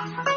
Bye.